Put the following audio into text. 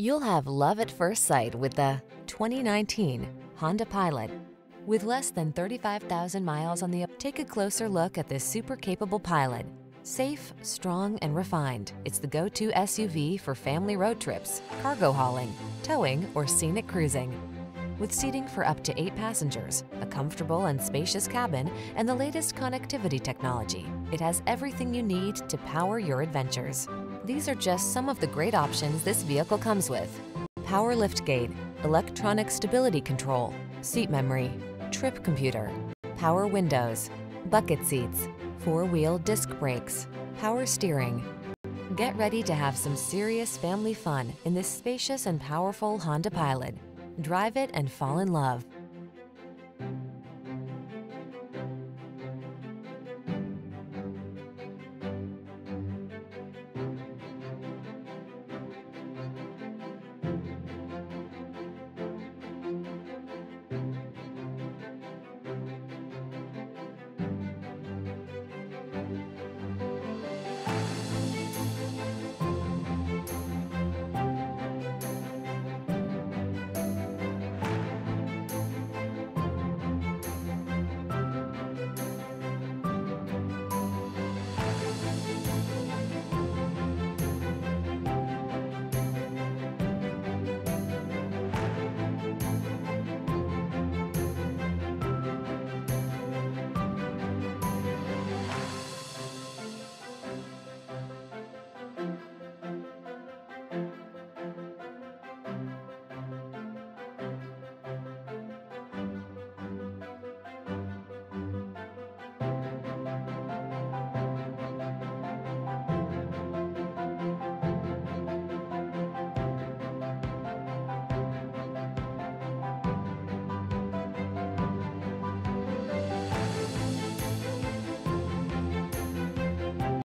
You'll have love at first sight with the 2019 Honda Pilot. With less than 35,000 miles on the up, take a closer look at this super capable Pilot. Safe, strong, and refined, it's the go-to SUV for family road trips, cargo hauling, towing, or scenic cruising. With seating for up to eight passengers, a comfortable and spacious cabin, and the latest connectivity technology, it has everything you need to power your adventures. These are just some of the great options this vehicle comes with. Power liftgate, electronic stability control, seat memory, trip computer, power windows, bucket seats, four-wheel disc brakes, power steering. Get ready to have some serious family fun in this spacious and powerful Honda Pilot. Drive it and fall in love.